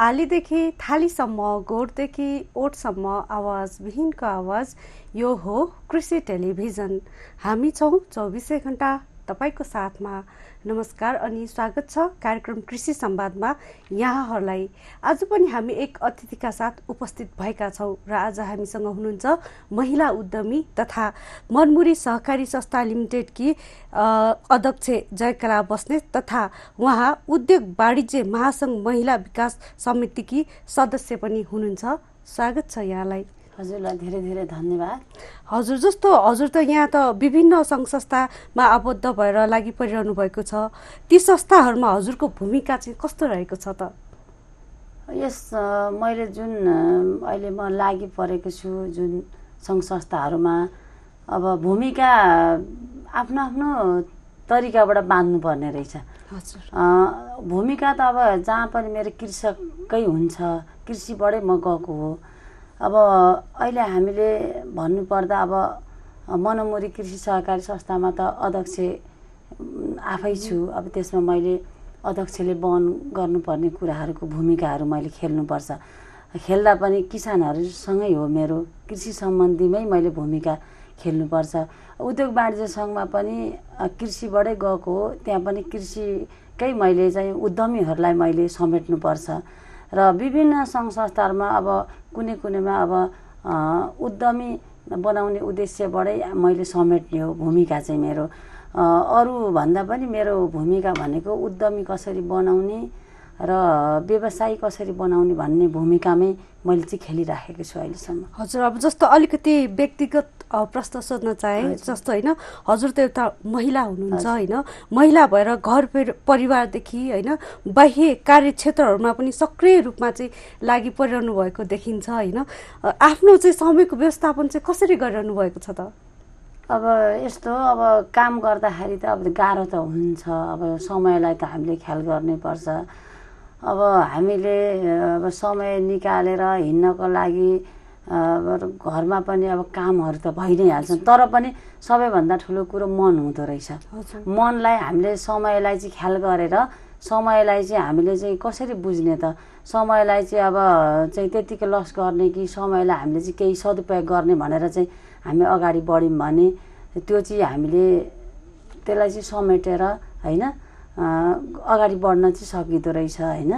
आलीदेखि थालीसम्म गोठदेखि ओठसम्म आवाज विहीनको आवाज यो हो कृषि टेलिभिजन। हामी छौँ चौबिसै घन्टा तपाईँको साथमा नमस्कार अनि स्वागत छ कार्यक्रम कृषि संवादमा यहाँहरूलाई आज पनि हामी एक अतिथिका साथ उपस्थित भएका छौँ र आज हामीसँग हुनुहुन्छ महिला उद्यमी तथा मनमुरी सहकारी संस्था लिमिटेडकी अध्यक्ष जयकला बस्नेत तथा उहाँ उद्योग वाणिज्य महासङ्घ महिला विकास समितिकी सदस्य पनि हुनुहुन्छ। स्वागत छ यहाँलाई। हजुरलाई धेरै धेरै धन्यवाद। हजुर जस्तो हजुर त यहाँ त विभिन्न सङ्घ संस्थामा आबद्ध भएर लागि परिरहनु भएको छ। ती संस्थाहरूमा हजुरको भूमिका चाहिँ कस्तो रहेको छ त? यस मैले जुन अहिले म लागि परेको छु जुन सङ्घ संस्थाहरूमा अब भूमिका आफ्नो आफ्नो तरिकाबाट बाँध्नुपर्ने रहेछ। भूमिका त अब जहाँ पनि मेरो कृषकै हुन्छ कृषिबाटै म गएको हो। अब अहिले हामीले भन्नुपर्दा अब मनमुरी कृषि सहकारी संस्थामा त अध्यक्ष आफै छु। अब त्यसमा मैले अध्यक्षले वहन गर्नुपर्ने कुराहरूको भूमिकाहरू मैले खेल्नुपर्छ। खेल्दा पनि किसानहरूसँगै हो मेरो कृषि सम्बन्धीमै मैले भूमिका खेल्नुपर्छ। उद्योग वाणिज्य सङ्घमा पनि कृषिबाटै गएको हो। त्यहाँ पनि कृषिकै मैले चाहिँ उद्यमीहरूलाई मैले समेट्नुपर्छ। र विभिन्न सङ्घ संस्थाहरूमा अब कुनै कुनैमा अब उद्यमी बनाउने उद्देश्यबाटै मैले समेट्ने हो भूमिका चाहिँ मेरो। अरूभन्दा पनि मेरो भूमिका भनेको उद्यमी कसरी बनाउने र व्यवसाय कसरी बनाउने भन्ने भूमिकामै मैले चाहिँ खेलिराखेको छु अहिलेसम्म। हजुर अब जस्तो अलिकति व्यक्तिगत प्रश्न सोध्न चाहे जस्तो होइन हजुर त एउटा महिला हुनुहुन्छ होइन महिला भएर घर परिवारदेखि होइन बाह्य कार्यक्षेत्रहरूमा पनि सक्रिय रूपमा चाहिँ लागि परिरहनु भएको देखिन्छ होइन। आफ्नो चाहिँ समयको व्यवस्थापन चाहिँ कसरी गरिरहनु भएको छ त? अब यस्तो अब काम गर्दाखेरि त अब गाह्रो त हुन्छ अब समयलाई त हामीले ख्याल गर्नै पर्छ। अब हामीले अब समय निकालेर हिँड्नको लागि घरमा पनि अब कामहरू त भइ नै हाल्छन् तर पनि सबैभन्दा ठुलो कुरो मन हुँदो रहेछ। मनलाई हामीले समयलाई चाहिँ ख्याल गरेर समयलाई चाहिँ हामीले चाहिँ कसरी बुझ्ने त? समयलाई चाहिँ अब चाहिँ त्यतिकै लस गर्ने कि समयलाई हामीले चाहिँ केही सदुपयोग गर्ने भनेर चाहिँ हामी अगाडि बढ्यौँ भने त्यो चाहिँ हामीले त्यसलाई चाहिँ समेटेर होइन? अगाडि बढ्न चाहिँ सकिँदो रहेछ होइन?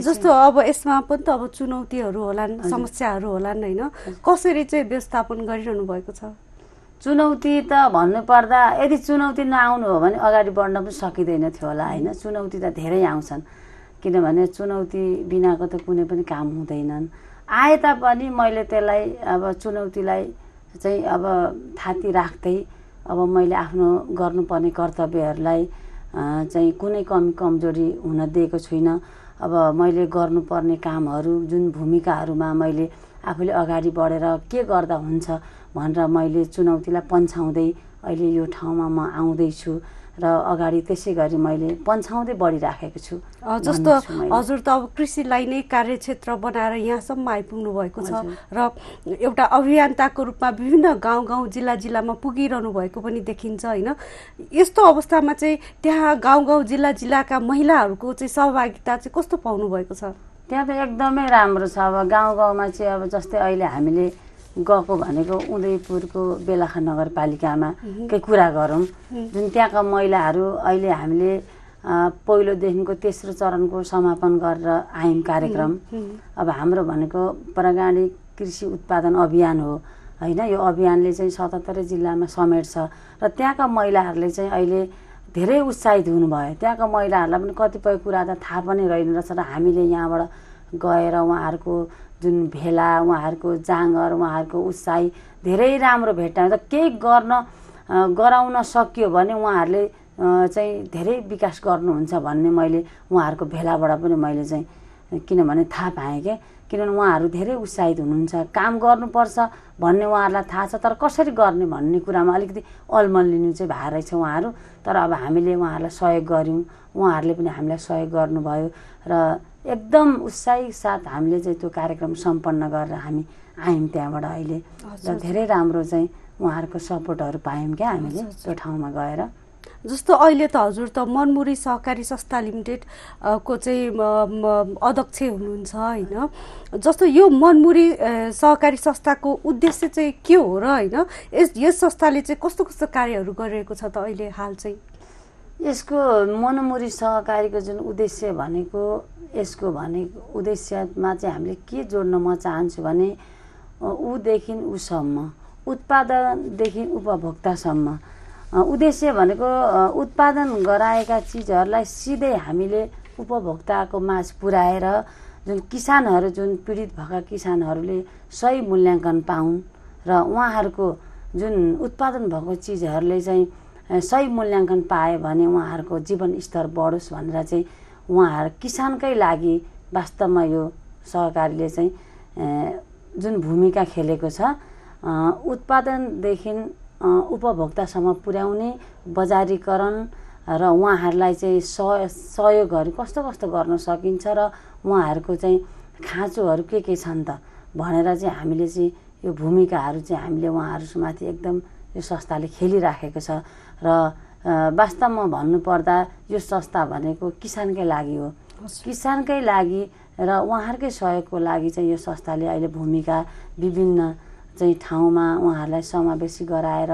जस्तो अब यसमा पनि त अब चुनौतीहरू होलान् समस्याहरू होलान् होइन? कसरी चाहिँ व्यवस्थापन गरिरहनु भएको छ? चुनौती त भन्नुपर्दा यदि चुनौती नआउनु हो भने अगाडि बढ्न पनि सकिँदैन थियो होला होइन? चुनौती त धेरै आउँछन्। किनभने चुनौती बिनाको त कुनै पनि काम हुँदैनन्। आए तापनि मैले त्यसलाई अब चुनौतीलाई चाहिँ अब थाती राख्दै अब मैले आफ्नो गर्नुपर्ने कर्तव्यहरूलाई चाहिँ कुनै कमी कमजोरी हुन दिएको छुइनँ। अब मैले गर्नुपर्ने कामहरू जुन भूमिकाहरूमा मैले आफूले अगाडि बढेर के गर्दा हुन्छ भनेर मैले चुनौतीलाई पन्छाउँदै अहिले यो ठाउँमा म आउँदैछु। र अगाडि त्यसै गरी मैले पन्छाउँदै बढिराखेको छु जस्तो हजुर त अब कृषिलाई नै कार्यक्षेत्र बनाएर यहाँसम्म आइपुग्नु भएको छ र एउटा अभियन्ताको रूपमा विभिन्न गाउँ गाउँ जिल्ला जिल्लामा पुगिरहनु भएको पनि देखिन्छ होइन? यस्तो अवस्थामा चाहिँ त्यहाँ गाउँ गाउँ जिल्ला जिल्लाका महिलाहरूको चाहिँ सहभागिता चाहिँ कस्तो पाउनु भएको छ? त्यहाँ त एकदमै राम्रो छ। अब गाउँ गाउँमा चाहिँ अब जस्तै अहिले हामीले गएको भनेको उदयपुरको बेलाखा नगरपालिकामा केही कुरा गरौँ? जुन त्यहाँका महिलाहरू अहिले हामीले पहिलोदेखिको तेस्रो चरणको समापन गरेर आयौँ कार्यक्रम। अब हाम्रो भनेको प्रगाणी कृषि उत्पादन अभियान हो। होइन यो अभियानले चाहिँ सतहत्तरै जिल्लामा समेट्छ। र त्यहाँका महिलाहरूले चाहिँ अहिले धेरै उत्साहित हुनुभयो। त्यहाँका महिलाहरूलाई पनि कतिपय कुरा त थाहा पनि रहेन रहेछ र हामीले यहाँबाट गएर उहाँहरूको जुन भेला उहाँहरूको जाँगर उहाँहरूको उत्साही धेरै राम्रो भेट्टायो त केही गर्न गराउन सकियो भने उहाँहरूले चाहिँ धेरै विकास गर्नुहुन्छ भन्ने मैले उहाँहरूको भेलाबाट पनि मैले चाहिँ किनभने थाहा पाएँ क्या किनभने उहाँहरू धेरै उत्साहित हुनुहुन्छ काम गर्नुपर्छ भन्ने उहाँहरूलाई थाहा छ तर कसरी गर्ने भन्ने कुरामा अलिकति अलमल लिनु चाहिँ भएको रहेछ उहाँहरू। तर अब हामीले उहाँहरूलाई सहयोग गऱ्यौँ उहाँहरूले पनि हामीलाई सहयोग गर्नुभयो र एकदम उत्साही साथ हामीले चाहिँ त्यो कार्यक्रम सम्पन्न गरेर हामी आयौँ त्यहाँबाट अहिले। र धेरै राम्रो चाहिँ उहाँहरूको सपोर्टहरू पायौँ क्या हामीले त्यो ठाउँमा गएर। जस्तो अहिले त हजुर त मनमुरी सहकारी संस्था लिमिटेड को चाहिँ अध्यक्ष हुनुहुन्छ होइन? जस्तो यो मनमुरी सहकारी संस्थाको उद्देश्य चाहिँ के हो र होइन? यस यस संस्थाले चाहिँ कस्तो कस्तो कार्यहरू गरिरहेको छ त अहिले हाल चाहिँ? यसको मनमुरी सहकारीको जुन उद्देश्य भनेको यसको भनेको उद्देश्यमा चाहिँ हामीले के जोड्न म चाहन्छु भने ऊदेखि उसम्म उत्पादनदेखि उपभोक्तासम्म। उद्देश्य भनेको उत्पादन गराएका चिजहरूलाई सिधै हामीले उपभोक्ताको माझ पुर्याएर जुन किसानहरू जुन पीडित भएका किसानहरूले सही मूल्याङ्कन पाउन् र उहाँहरूको जुन उत्पादन भएको चिजहरूले चाहिँ सही मूल्याङ्कन पाए भने उहाँहरूको जीवन स्तर बढोस् भनेर चाहिँ उहाँहरू किसानकै लागि वास्तवमा यो सहकारीले चाहिँ जुन भूमिका खेलेको छ उत्पादनदेखि उपभोक्तासम्म पुर्याउने बजारीकरण र उहाँहरूलाई चाहिँ सहयोगहरू कस्तो कस्तो गर्न सकिन्छ र उहाँहरूको चाहिँ खाँचोहरू के के छन् त भनेर चाहिँ हामीले चाहिँ यो भूमिकाहरू चाहिँ हामीले उहाँहरूमाथि एकदम यो संस्थाले खेलिराखेको छ। र वास्तवमा भन्नुपर्दा यो संस्था भनेको किसानकै लागि हो। किसानकै लागि र उहाँहरूकै सहयोगको लागि चाहिँ यो संस्थाले अहिले भूमिका विभिन्न चाहिँ ठाउँमा उहाँहरूलाई समावेशी गराएर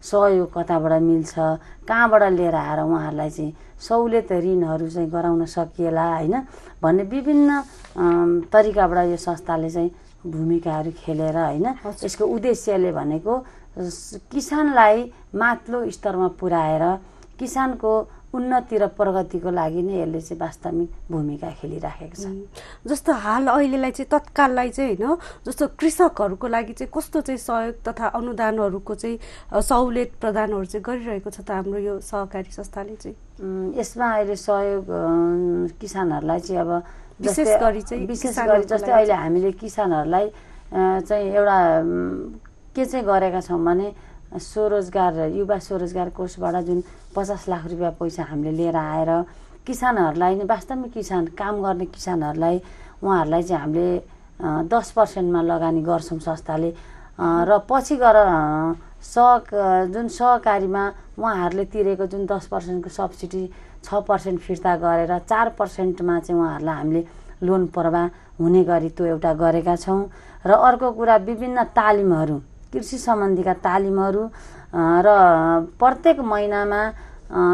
सहयोग कताबाट मिल्छ। कहाँबाट लिएर आएर उहाँहरूलाई चाहिँ सहुलियत ऋणहरू चाहिँ गराउन सकिएला होइन? भन्ने विभिन्न तरिकाबाट यो संस्थाले चाहिँ भूमिकाहरू खेलेर होइन? यसको उद्देश्यले भनेको किसानलाई माथिल्लो स्तरमा पुर्याएर किसानको उन्नति र प्रगतिको लागि नै यसले चाहिँ वास्तविक भूमिका खेलिराखेको छ। जस्तो हाल अहिलेलाई चाहिँ तत्काललाई चाहिँ होइन जस्तो कृषकहरूको लागि चाहिँ कस्तो चाहिँ सहयोग तथा अनुदानहरूको चाहिँ सहुलियत प्रदानहरू चाहिँ गरिरहेको छ त हाम्रो यो सहकारी संस्थाले चाहिँ? यसमा अहिले सहयोग किसानहरूलाई चाहिँ अब विशेष गरी चाहिँ विशेष गरी जस्तै अहिले हामीले किसानहरूलाई चाहिँ एउटा के चाहिँ गरेका छौँ भने स्वरोजगार युवा स्वरोजगार कोषबाट जुन पचास लाख रुपियाँ पैसा हामीले लिएर आएर किसानहरूलाई नै वास्तवमै किसान काम गर्ने किसानहरूलाई उहाँहरूलाई चाहिँ हामीले दस पर्सेन्टमा लगानी गर्छौँ संस्थाले। र पछि गएर सह जुन सहकारीमा उहाँहरूले तिरेको जुन दस पर्सेन्टको सब्सिडी छ पर्सेन्ट फिर्ता गरेर चार पर्सेन्टमा चाहिँ उहाँहरूलाई हामीले लोन प्रवाह हुने गरी त्यो एउटा गरेका छौँ। र अर्को कुरा विभिन्न तालिमहरू कृषि सम्बन्धीका तालिमहरू र प्रत्येक महिनामा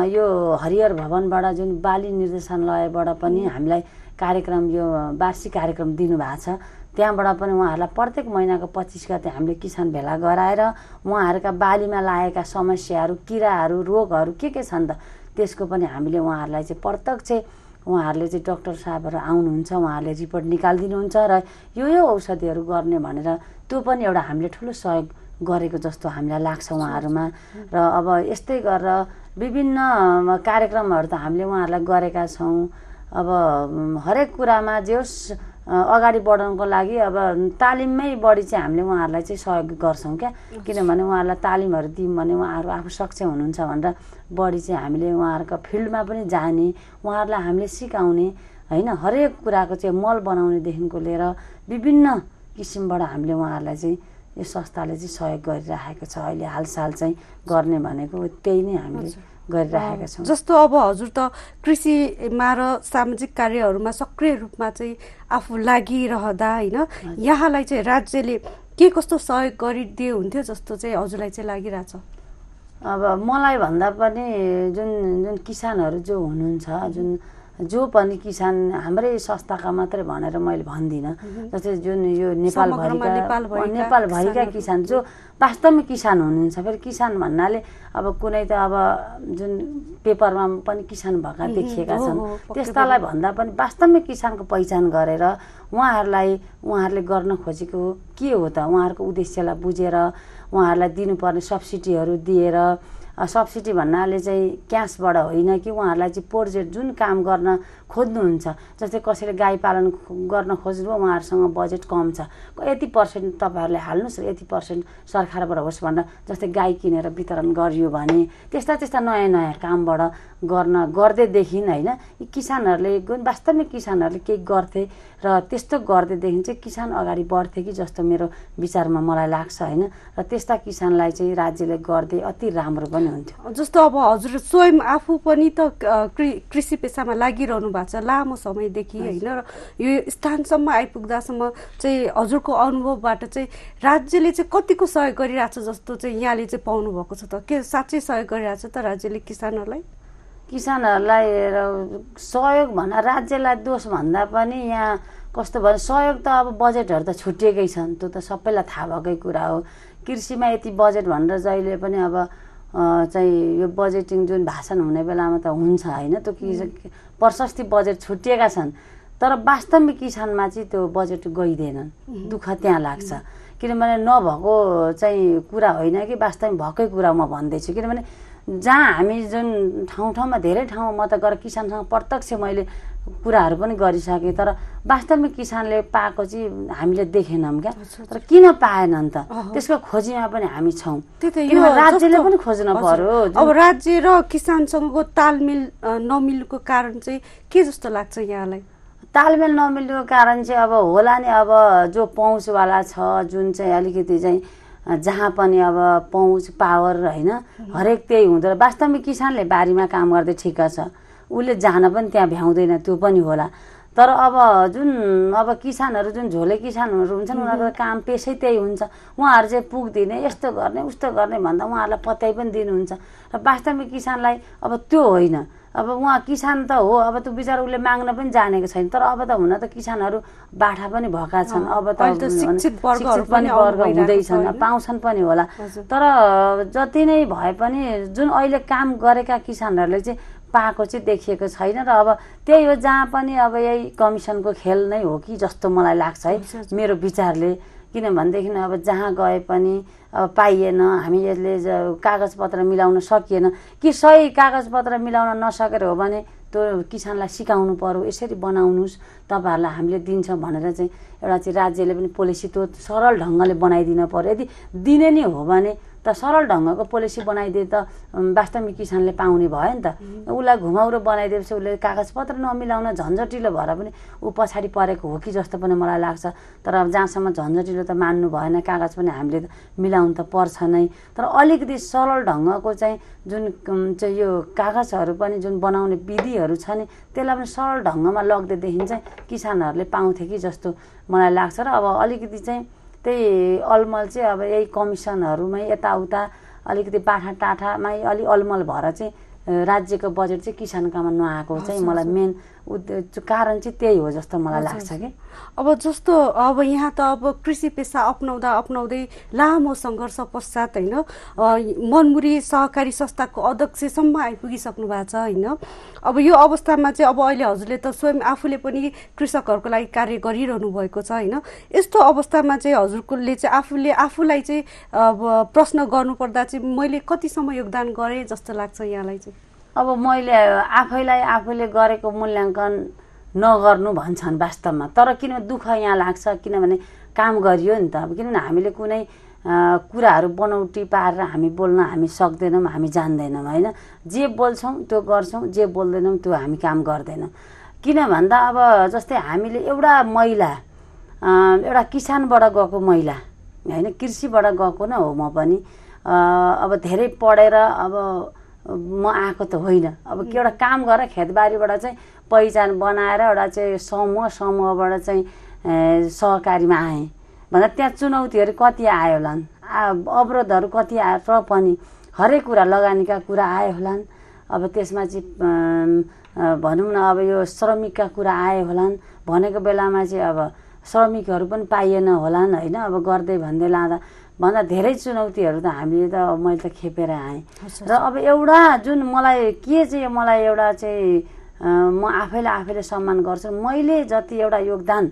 यो हरिहर भवनबाट जुन बाली निर्देशनालयबाट पनि हामीलाई कार्यक्रम यो वार्षिक कार्यक्रम दिनुभएको छ त्यहाँबाट पनि उहाँहरूलाई प्रत्येक महिनाको पच्चिस गते हामीले किसान भेला गराएर उहाँहरूका बालीमा लागेका समस्याहरू किराहरू रोगहरू के के छन् त त्यसको पनि हामीले उहाँहरूलाई चाहिँ प्रत्यक्ष उहाँहरूले चाहिँ डक्टर साहबहरू आउनुहुन्छ उहाँहरूले रिपोर्ट निकालिदिनुहुन्छ र यो यो औषधिहरू गर्ने भनेर त्यो पनि एउटा हामीले ठुलो सहयोग गरेको जस्तो हामीलाई लाग्छ उहाँहरूमा। र अब यस्तै गरेर विभिन्न कार्यक्रमहरू त हामीले उहाँहरूलाई गरेका छौँ। अब हरेक कुरामा जे होस् अगाडि बढाउनको लागि अब तालिममै बढी चाहिँ हामीले उहाँहरूलाई चाहिँ सहयोग गर्छौँ क्या। किनभने उहाँहरूलाई तालिमहरू दियौँ भने उहाँहरू आफू सक्षम हुनुहुन्छ भनेर बढी चाहिँ हामीले उहाँहरूको फिल्डमा पनि जाने उहाँहरूलाई हामीले सिकाउने होइन? हरेक कुराको चाहिँ मल बनाउनेदेखिको लिएर विभिन्न किसिमबाट हामीले उहाँहरूलाई चाहिँ यो संस्थाले चाहिँ सहयोग गरिराखेको छ। अहिले हालसाल चाहिँ गर्ने भनेको त्यही नै हामीले गरिराखेका छौँ। जस्तो अब हजुर त कृषिमा र सामाजिक कार्यहरूमा सक्रिय रूपमा चाहिँ आफू लागिरहँदा होइन यहाँलाई चाहिँ राज्यले के कस्तो सहयोग गरिदिए हुन्थ्यो जस्तो चाहिँ हजुरलाई चाहिँ लागिरहेछ? अब मलाई भन्दा पनि जुन जुन किसानहरू जो हुनुहुन्छ जुन जो पनि किसान हाम्रै संस्थाका मात्रै भनेर मैले भन्दिनँ। जस्तै जुन यो नेपालभरिका नेपालभरिका किसान जो वास्तवमै किसान हुनुहुन्छ। फेरि किसान भन्नाले अब कुनै त अब जुन पेपरमा पनि किसान भएका देखिएका छन्। त्यस्तालाई भन्दा पनि वास्तवमै किसानको पहिचान गरेर उहाँहरूलाई उहाँहरूले गर्न खोजेको के हो त? उहाँहरूको उद्देश्यलाई बुझेर उहाँहरूलाई दिनुपर्ने सब्सिडीहरू दिएर सब्सिडी भन्नाले चाहिँ क्यासबाट होइन कि उहाँहरूलाई चाहिँ प्रोजेक्ट जुन काम गर्न खोज्नुहुन्छ। जस्तै कसैले गाई पालन गर्न खोज्नुभयो उहाँहरूसँग बजेट कम छ। यति पर्सेन्ट तपाईँहरूले हाल्नुहोस् यति पर्सेन्ट सरकारबाट होस् भनेर जस्तै गाई किनेर वितरण गरियो भने त्यस्ता त्यस्ता नयाँ नयाँ कामबाट गर्न गर्दैदेखि होइन किसानहरूले वास्तवमै किसानहरूले केही गर्थे र त्यस्तो गर्दैदेखि चाहिँ किसान अगाडि बढ्थे कि जस्तो मेरो विचारमा मलाई लाग्छ होइन। र त्यस्ता किसानलाई चाहिँ राज्यले गर्दै अति राम्रो पनि हुन्थ्यो। जस्तो अब हजुर स्वयं आफू पनि त कृषि पेसामा लागिरहनु भएको छ लामो समयदेखि होइन र यो स्थानसम्म आइपुग्दासम्म चाहिँ हजुरको अनुभवबाट चाहिँ राज्यले चाहिँ कतिको सहयोग गरिरहेछ जस्तो चाहिँ यहाँले चाहिँ पाउनु भएको छ त? के साँच्चै सहयोग गरिरहेछ त राज्यले किसानहरूलाई? किसानहरूलाई सहयोग भन्दा राज्यलाई दोष भन्दा पनि यहाँ कस्तो भयो सहयोग त अब बजेटहरू त छुट्टिएकै छन् त्यो त सबैलाई थाहा भएकै कुरा हो। कृषिमा यति बजेट भनेर जहिले पनि अब चाहिँ यो बजेटिङ जुन भाषण हुने बेलामा त हुन्छ होइन? त्यो कि प्रशस्ति बजेट छुट्टिएका छन् तर वास्तविक किसानमा चाहिँ त्यो बजेट गइदिएनन् दुःख त्यहाँ लाग्छ। किनभने नभएको चाहिँ कुरा होइन कि वास्तविक भएकै कुरा म भन्दैछु। किनभने जहाँ हामी जुन ठाउँ ठाउँमा धेरै ठाउँमा म त गएर किसानसँग प्रत्यक्ष मैले कुराहरू पनि गरिसकेँ तर वास्तवमा किसानले पाएको चाहिँ हामीले देखेनौँ क्या। तर किन पाएनन् त? त्यसको खोजीमा पनि हामी छौँ। राज्यले पनि खोज्न पर्यो अब राज्य र किसानसँगको तालमेल नमिल्नुको कारण चाहिँ के जस्तो लाग्छ यहाँलाई? तालमेल नमिल्नुको कारण चाहिँ अब होला नि अब जो पहुँचवाला छ जुन चाहिँ अलिकति चाहिँ जहाँ पनि अब पहुँच पावर होइन हरेक त्यही हुँदो वास्तवमा किसानले बारीमा काम गर्दै ठिक छ। उसले जान पनि त्यहाँ भ्याउँदैन त्यो पनि होला। तर अब जुन अब किसानहरू जुन झोले किसानहरू हुन्छन् उनीहरूको काम पेसै त्यही हुन्छ। उहाँहरू चाहिँ पुग्दिने यस्तो गर्ने उस्तो गर्ने भन्दा उहाँहरूलाई पत्याइ पनि दिनुहुन्छ। र वास्तविक किसानलाई अब त्यो होइन। अब उहाँ किसान त हो अब त्यो बिचरा उसले माग्न पनि जानेको छैन। तर अब त हुन त किसानहरू बाठा पनि भएका छन्। अब त शिक्षित पनि वर्ग हुँदैछन् पाउँछन् पनि होला। तर जति नै भए पनि जुन अहिले काम गरेका किसानहरूले चाहिँ पाएको चाहिँ देखिएको छैन र अब त्यही हो जहाँ पनि अब यही कमिसनको खेल नै हो कि जस्तो मलाई लाग्छ है। मेरो विचारले किनभनेदेखि अब जहाँ गए पनि अब पाइएन हामी यसले कागजपत्र मिलाउन सकिएन। कि सही कागजपत्र मिलाउन नसकेर हो भने त्यो किसानलाई सिकाउनु पर्यो यसरी बनाउनुहोस् तपाईँहरूलाई हामीले दिन्छ भनेर चाहिँ एउटा चाहिँ राज्यले पनि पोलिसी त्यो सरल ढङ्गले बनाइदिनु पर्यो। यदि दिने नै हो भने त सरल ढङ्गको पोलिसी बनाइदिए त वास्तविक किसानले पाउने भयो नि त। उसलाई घुमाउरो बनाइदिएपछि उसले कागजपत्र नमिलाउन झन्झटिलो भएर पनि ऊ पछाडि परेको हो कि जस्तो पनि मलाई लाग्छ। तर अब जहाँसम्म झन्झटिलो त मान्नु भएन कागज पनि हामीले त त पर्छ नै। तर अलिकति सरल ढङ्गको चाहिँ जुन चाहिँ यो कागजहरू पनि जुन बनाउने विधिहरू छ नि त्यसलाई पनि सरल ढङ्गमा लग्दैदेखि चाहिँ किसानहरूले पाउँथे कि जस्तो मलाई लाग्छ। र अब अलिकति चाहिँ त्यही अलमल चाहिँ अब यही कमिसनहरूमै यताउता अलिकति पाठा टाठामै अलि अलमल भएर चाहिँ राज्यको बजेट चाहिँ किसानकामा नआएको चाहिँ मलाई मेन कारण चाहिँ त्यही हो जस्तो मलाई लाग्छ कि। अब जस्तो अब यहाँ त अब कृषि पेसा अप्नाउँदा अप्नाउँदै लामो सङ्घर्ष पश्चात होइन मनमुरी सहकारी संस्थाको अध्यक्षसम्म आइपुगिसक्नु भएको छ होइन। अब यो अवस्थामा चाहिँ अब अहिले हजुरले त स्वयं आफूले पनि कृषकहरूको लागि कार्य गरिरहनु भएको छ होइन। यस्तो अवस्थामा चाहिँ हजुरकोले चाहिँ आफूले आफूलाई चाहिँ अब प्रश्न गर्नुपर्दा चाहिँ मैले कतिसम्म योगदान गरेँ जस्तो लाग्छ यहाँलाई चाहिँ? अब मैले आफैलाई आफूले गरेको मूल्याङ्कन नगर्नु भन्छन् वास्तवमा। तर किन दुःख यहाँ लाग्छ? किनभने काम गरियो नि त। अब किनभने हामीले कुनै कुराहरू बनौटी पारेर हामी बोल्न हामी सक्दैनौँ हामी जान्दैनौँ होइन? जे बोल्छौँ त्यो गर्छौँ जे बोल्दैनौँ त्यो हामी काम गर्दैनौँ। किन भन्दा अब जस्तै हामीले एउटा महिला एउटा किसानबाट गएको महिला होइन? कृषिबाट गएको न हो म पनि। अब धेरै पढेर अब म आएको त होइन। अब एउटा काम गरेर खेतबारीबाट चाहिँ पहिचान बनाएर एउटा चाहिँ समूह समूहबाट चाहिँ सहकारीमा आएँ। भन्दा त्यहाँ चुनौतीहरू कति आयो होलान्? अवरोधहरू कति आयो? र पनि हरेक कुरा लगानीका कुरा आयो होलान्। अब त्यसमा चाहिँ भनौँ न अब यो श्रमिकका कुरा आयो होलान्। भनेको बेलामा चाहिँ अब श्रमिकहरू पनि पाइएन होलान् होइन? अब गर्दै भन्दै लाँदा भन्दा धेरै चुनौतीहरू त हामीले त मैले त खेपेर आएँ। र अब एउटा जुन मलाई के चाहिँ मलाई एउटा चाहिँ म आफैले आफैले सम्मान गर्छु मैले जति एउटा योगदान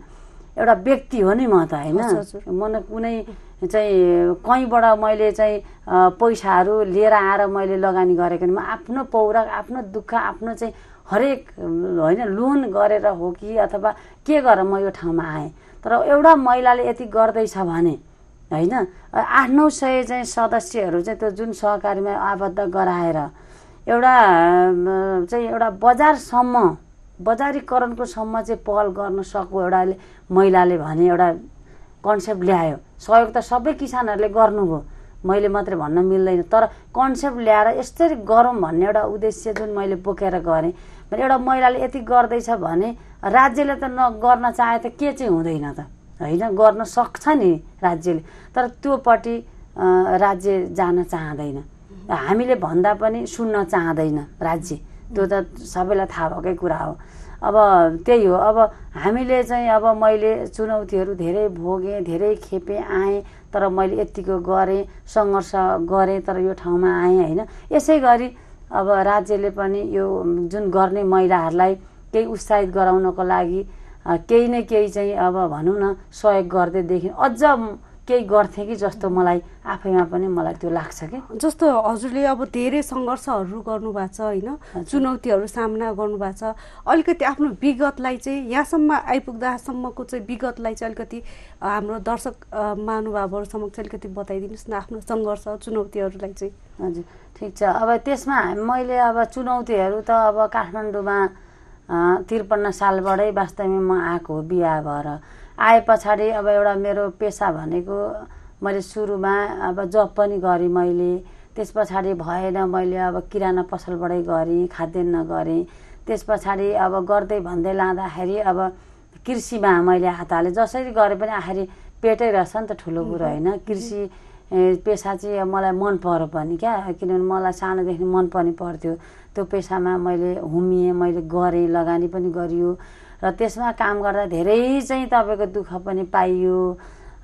एउटा व्यक्ति हो नि म त होइन? म कुनै चाहिँ कहीँबाट मैले चाहिँ पैसाहरू लिएर आएर मैले लगानी गरेको नि म आफ्नो पौरा आफ्नो दुःख आफ्नो चाहिँ हरेक होइन लोन गरेर हो कि अथवा के गरेर म यो ठाउँमा आएँ। तर एउटा महिलाले यति गर्दैछ भने होइन? आठ नौ सय चाहिँ सदस्यहरू चाहिँ त्यो जुन सहकारीमा आबद्ध गराएर एउटा चाहिँ एउटा बजारसम्म बजारीकरणको सम्म चाहिँ पहल गर्न सकु एउटा महिलाले भने एउटा कन्सेप्ट ल्यायो। सहयोग त सबै किसानहरूले गर्नुभयो। मैले मात्रै भन्न मिल्दैन। तर कन्सेप्ट ल्याएर यसरी गरौँ भन्ने एउटा उद्देश्य जुन मैले बोकेर गरेँ भने एउटा महिलाले यति गर्दैछ भने राज्यले त न गर्न चाहे त के चाहिँ हुँदैन त? होइन गर्न सक्छ नि राज्यले। तर त्योपट्टि राज्य जान चाहँदैन। हामीले भन्दा पनि सुन्न चाहँदैन राज्य। त्यो त सबैलाई थाहा भएकै कुरा हो। अब त्यही हो अब हामीले चाहिँ अब मैले चुनौतीहरू धेरै भोगेँ धेरै खेपेँ आएँ तर मैले यत्तिको गरेँ सङ्घर्ष गरेँ तर यो ठाउँमा आएँ होइन। यसै गरी अब राज्यले पनि यो जुन गर्ने महिलाहरूलाई केही उत्साहित गराउनको लागि केही न केही चाहिँ अब भनौँ न सहयोग गर्दैदेखि अझ केही गर्थेँ कि जस्तो मलाई आफैमा पनि मलाई त्यो लाग्छ कि। जस्तो हजुरले अब धेरै सङ्घर्षहरू गर्नुभएको छ होइन? चुनौतीहरू सामना गर्नुभएको छ। अलिकति आफ्नो विगतलाई चाहिँ यहाँसम्म आइपुग्दासम्मको चाहिँ विगतलाई चाहिँ अलिकति हाम्रो दर्शक महानुभावहरू समक्ष अलिकति बताइदिनुहोस् न आफ्नो सङ्घर्ष चुनौतीहरूलाई चाहिँ। हजुर ठिक छ। अब त्यसमा मैले अब चुनौतीहरू त अब काठमाडौँमा त्रिपन्न सालबाटै वास्तवमा म आएको बिहा भएर। आए पछाडि अब एउटा मेरो पेसा भनेको मैले सुरुमा अब जब पनि गरेँ मैले। त्यस पछाडि भएन मैले अब किराना पसलबाटै गरेँ खाद्यान्न गरेँ त्यस पछाडि अब गर्दै भन्दै लाँदाखेरि अब कृषिमा मैले हात हालेँ। जसरी गरे पनि आखिर पेटै रहेछ नि त ठुलो कुरो होइन? कृषि पेसा चाहिँ मलाई मन पऱ्यो पनि क्या। किनभने मलाई सानोदेखि मन पनि पर्थ्यो। त्यो पेसामा मैले हुमिएँ मैले गरेँ लगानी पनि गरियो। र त्यसमा काम गर्दा धेरै चाहिँ तपाईँको दुःख पनि पाइयो।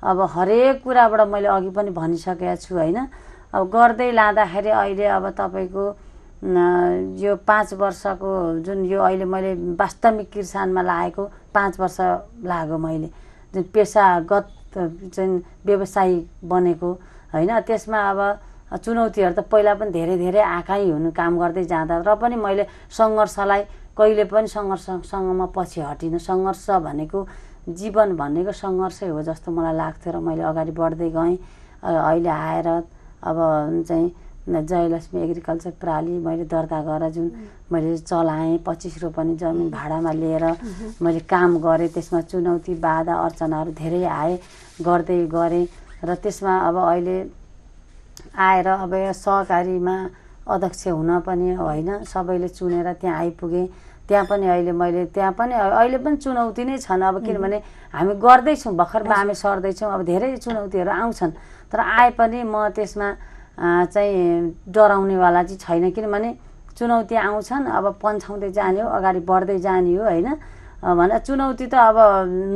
अब हरेक कुराबाट मैले अघि पनि भनिसकेको छु होइन? अब गर्दै लाँदाखेरि अहिले अब तपाईँको यो पाँच वर्षको जुन यो अहिले मैले वास्तविक किसानमा लागेको पाँच वर्ष लाग्यो मैले। जुन पेसागत चाहिँ व्यवसायी बनेको होइन त्यसमा अब चुनौतीहरू त पहिला पनि धेरै धेरै आएकै हुनु काम गर्दै जाँदा र पनि मैले सङ्घर्षलाई कहिले पनि सङ्घर्षसँग म पछि हटिनँ। सङ्घर्ष भनेको जीवन भनेको सङ्घर्षै हो जस्तो मलाई लाग्थ्यो र मैले अगाडि बढ्दै गएँ। अहिले आएर अब चाहिँ जयलक्ष्मी एग्रिकल्चर प्रणाली मैले दर्ता गरेर जुन मैले चलाएँ पच्चिस रोपनी जमिन भाडामा लिएर मैले काम गरेँ त्यसमा चुनौती बाधा अर्चनाहरू धेरै आए गर्दै गरेँ। र त्यसमा अब अहिले आएर अब सहकारीमा अध्यक्ष हुन पनि होइन। सबैले चुनेर त्यहाँ आइपुगेँ। त्यहाँ पनि अहिले मैले त्यहाँ पनि अहिले पनि चुनौती नै छन्। अब किनभने हामी गर्दैछौँ भर्खर बामे सर्दैछौँ। अब धेरै चुनौतीहरू आउँछन्। तर आए पनि म त्यसमा चाहिँ डराउनेवाला चाहिँ छैन। किनभने चुनौती आउँछन्। अब पन्छाउँदै जाने हो अगाडि बढ्दै जाने हो होइन? भने चुनौती त अब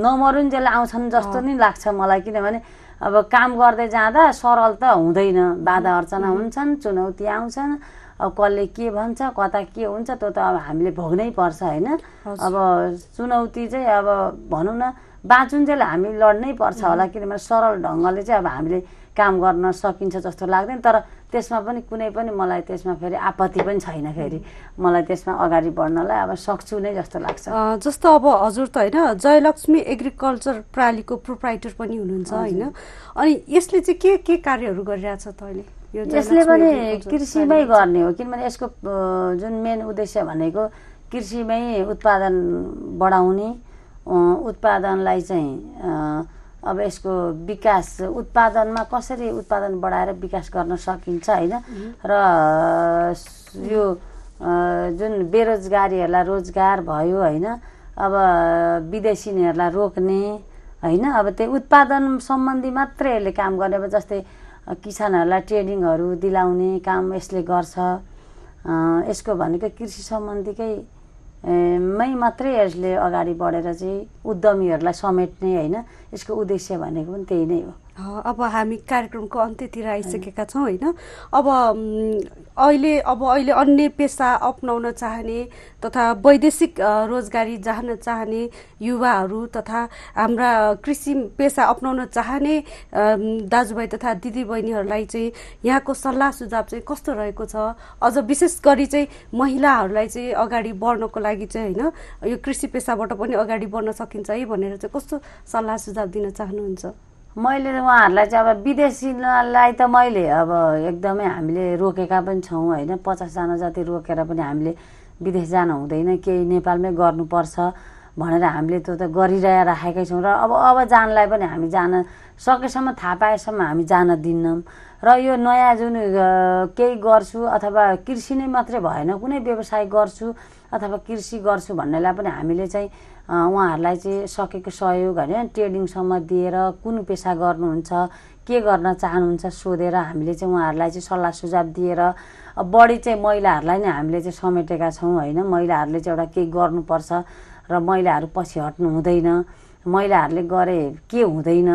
नमरुन्जेल आउँछन् जस्तो नि लाग्छ मलाई। किनभने अब काम गर्दै जाँदा सरल त हुँदैन। बाधा अर्चना हुन्छन् चुनौती आउँछन्। अब कसले के भन्छ कता के हुन्छ त्यो त अब हामीले भोग्नै पर्छ होइन? अब चुनौती चाहिँ अब भनौँ न बाँचुन्जेल हामी लड्नै पर्छ होला किनभने सरल ढङ्गले चाहिँ अब हामीले काम गर्न सकिन्छ जस्तो लाग्दैन। तर त्यसमा पनि कुनै पनि मलाई त्यसमा फेरि आपत्ति पनि छैन फेरि। मलाई त्यसमा अगाडि बढ्नलाई अब सक्छु नै जस्तो लाग्छ। जस्तो अब हजुर त होइन जयलक्ष्मी एग्रिकल्चर प्रणालीको प्रोप्राइटर पनि हुनुहुन्छ होइन। अनि यसले चाहिँ के के कार्यहरू गरिरहेछ त अहिले? यसले पनि कृषिमै गर्ने हो किनभने यसको जुन मेन उद्देश्य भनेको कृषिमै उत्पादन बढाउने उत्पादनलाई चाहिँ अब यसको विकास उत्पादनमा कसरी उत्पादन बढाएर विकास गर्न सकिन्छ होइन? र यो जुन बेरोजगारीहरूलाई रोजगार भयो होइन? अब विदेशीहरूलाई रोक्ने होइन? अब त्यो उत्पादन सम्बन्धी मात्रै यसले काम गर्ने अब जस्तै किसानहरूलाई ट्रेनिङहरू दिलाउने काम यसले गर्छ। यसको भनेको कृषि सम्बन्धीकै मै मात्रै यसले अगाडि बढेर चाहिँ उद्यमीहरूलाई समेट्ने होइन यसको उद्देश्य भनेको पनि त्यही नै हो। अब हामी कार्यक्रमको अन्त्यतिर आइसकेका छौँ होइन? अब अहिले अब अहिले अन्य पेसा अप्नाउन चाहने तथा वैदेशिक रोजगारी जान चाहने युवाहरू तथा हाम्रा कृषि पेसा अप्नाउन चाहने दाजुभाइ तथा दिदीबहिनीहरूलाई चाहिँ यहाँको सल्लाह सुझाव चाहिँ कस्तो रहेको छ? अझ विशेष गरी चाहिँ महिलाहरूलाई चाहिँ अगाडि बढ्नको लागि चाहिँ होइन? यो कृषि पेसाबाट पनि अगाडि बढ्न सकिन्छ है भनेर चाहिँ कस्तो सल्लाह सुझाव दिन चाहनुहुन्छ? मैले उहाँहरूलाई चाहिँ अब विदेशीलाई त मैले अब एकदमै हामीले रोकेका पनि छौँ होइन। पचासजना जति रोकेर पनि हामीले विदेश जान हुँदैन केही नेपालमै गर्नुपर्छ भनेर हामीले त्यो त गरिरह राखेकै छौँ। र अब अब जानलाई पनि हामी जान सकेसम्म थाहा पाएसम्म हामी जान दिन्नौँ। र यो नयाँ जुन केही गर्छु अथवा कृषि नै मात्रै भएन कुनै व्यवसाय गर्छु अथवा कृषि गर्छु भन्नेलाई पनि हामीले चाहिँ उहाँहरूलाई चाहिँ सकेको सहयोग होइन ट्रेनिङसम्म दिएर कुन पेसा गर्नुहुन्छ के गर्न चाहनुहुन्छ सोधेर हामीले चाहिँ उहाँहरूलाई चाहिँ सल्लाह सुझाव दिएर बढी चाहिँ महिलाहरूलाई नै हामीले चाहिँ समेटेका छौँ होइन। महिलाहरूले चाहिँ एउटा केही गर्नुपर्छ र महिलाहरू पछि हट्नु हुँदैन। महिलाहरूले गरे के हुँदैन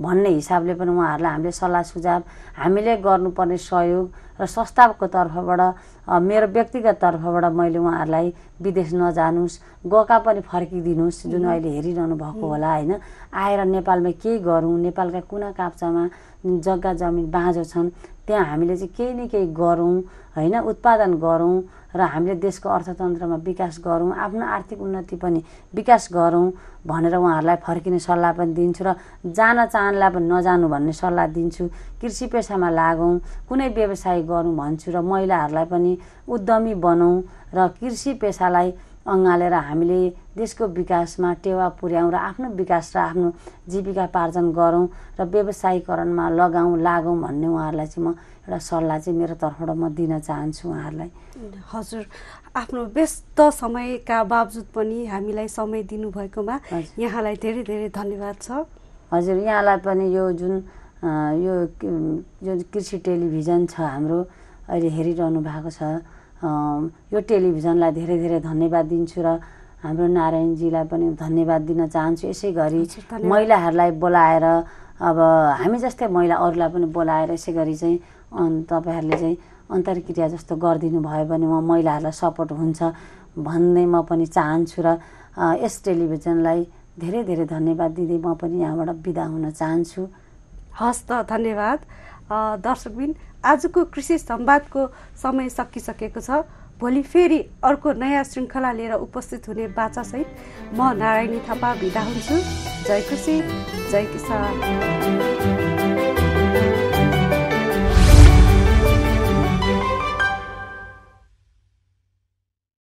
भन्ने हिसाबले पनि उहाँहरूलाई हामीले सल्लाह सुझाव हामीले गर्नुपर्ने सहयोग र संस्थाको तर्फबाट मेरो व्यक्तिगत तर्फबाट मैले उहाँहरूलाई विदेश नजानुहोस् गएका पनि फर्किदिनुहोस् जुन अहिले हेरिरहनु भएको होला होइन। आएर नेपालमा केही गरौँ नेपालका कुना काप्चामा जग्गा जमिन बाँझो छन् त्यहाँ हामीले चाहिँ केही न केही गरौँ। होइन उत्पादन गरौँ र हामीले देशको अर्थतन्त्रमा विकास गरौँ आफ्नो आर्थिक उन्नति पनि विकास गरौँ भनेर उहाँहरूलाई फर्किने सल्लाह पनि दिन्छु र जान चाहनलाई पनि नजानु भन्ने सल्लाह दिन्छु। कृषि पेसामा लागौँ कुनै व्यवसाय गरौँ भन्छु र महिलाहरूलाई पनि उद्यमी बनाउँ र कृषि पेसालाई अँगालेर हामीले देशको विकासमा टेवा पुर्याउँ र आफ्नो विकास र आफ्नो जीविका पार्जन गरौँ र व्यवसायीकरणमा लगाउँ लागौँ भन्ने उहाँहरूलाई चाहिँ म एउटा सल्लाह चाहिँ मेरो तर्फबाट म दिन चाहन्छु उहाँहरूलाई। हजुर आफ्नो व्यस्त समयका बावजुद पनि हामीलाई समय दिनुभएकोमा यहाँलाई धेरै धेरै धन्यवाद छ। हजुर यहाँलाई पनि यो जुन यो जुन कृषि टेलिभिजन छ हाम्रो अहिले हेरिरहनु भएको छ। यो टेलिभिजनलाई धेरै धेरै धन्यवाद दिन्छु र हाम्रो नारायणजीलाई पनि धन्यवाद दिन चाहन्छु। यसै गरी महिलाहरूलाई बोलाएर अब हामी जस्तै महिला अरूलाई पनि बोलाएर यसै गरी चाहिँ तपाईँहरूले चाहिँ अन्तर्क्रिया जस्तो गरिदिनु भयो भने म महिलाहरूलाई सपोर्ट हुन्छ भन्ने म पनि चाहन्छु र यस टेलिभिजनलाई धेरै धेरै धन्यवाद दिँदै म पनि यहाँबाट बिदा हुन चाहन्छु। हस् त धन्यवाद। दर्शकबिन आजको कृषि संवादको समय सकिसकेको छ। भोलि फेरि अर्को नयाँ श्रृङ्खला लिएर उपस्थित हुने बाचासहित म नारायणी थापा बिदा हुन्छु। जय कृषि जय किसान।